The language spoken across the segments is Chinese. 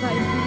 哎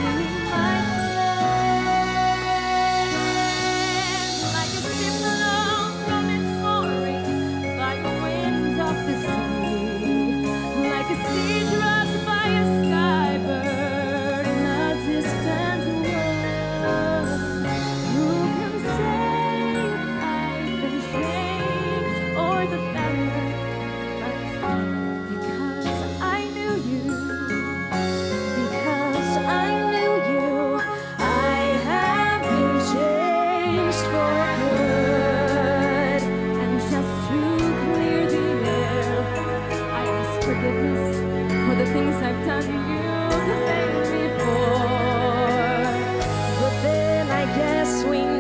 between